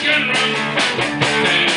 can run.